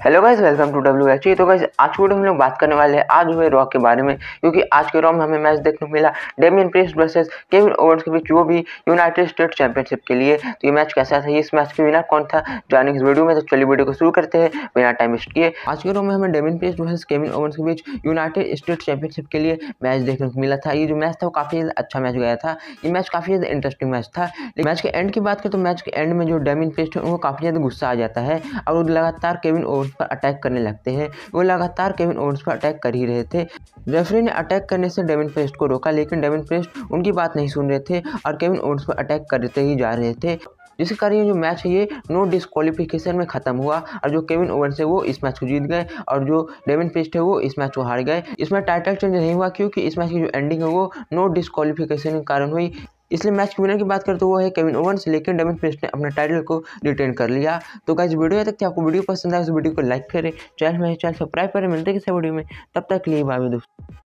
Hello guys welcome to W H तो guys आज video हम लोग बात करने वाले हैं आज हुए रॉ के बारे में, क्योंकि आज के रॉ में हमें मैच देखने को मिला Damian Priest versus Kevin Owens के बीच वो भी यूनाइटेड स्टेट चैंपियनशिप के लिए। तो ये मैच कैसा था? इस मैच के विनर कौन था? जाने इस वीडियो में। तो चलिए वीडियो को शुरू करते हैं। बिना टाइम वेस्ट किए, आज के रॉ में हमें Damian Priest versus Kevin Owens के बीच यूनाइटेड स्टेट चैंपियनशिप के लिए मैच देखने को मिला था। ये जो मैच था, वो काफ़ी अच्छा मैच गया था। ये मैच काफ़ी ज़्यादा इंटरेस्टिंग मैच था। मैच के एंड की बात करें तो मैच के एंड में जो डेमिन प्रेस्ट है उनको काफ़ी ज़्यादा गुस्सा आ जाता है। और लगातार केविन ओवंस पर अटैक करने लगते हैं। वो लगातार केविन ओवंस पर अटैक कर ही रहे थे। रेफरी ने अटैक करने से डेविन प्रेस्ट को रोका, लेकिन डेविन प्रेस्ट उनकी बात नहीं सुन रहे थे और केविन ओवंस पर अटैक करते ही जा रहे थे। जिसके कारण जो मैच है, ये नो डिस्कालिफिकेशन में खत्म हुआ और जो केविन ओवंस है, वो इस मैच को जीत गए और जो डेविन पेस्ट है, वो इस मैच को हार गए। इसमें टाइटल चेंज नहीं हुआ क्योंकि इस मैच की जो एंडिंग है, वो नो डिस्कालिफिकेशन के कारण हुई। इसलिए मैच की विनर की बात करें तो वो है केविन ओवंस लेकिन डेविन प्रेस्ट ने अपने टाइटल को रिटेन कर लिया। तो गाइज़ वीडियो तक थी आपको वीडियो पसंद आए उस वीडियो को लाइक करें चैनल में चैनल सब्सक्राइब करें, मिलते किसी वीडियो में। तब तक लिए बाय दोस्तों।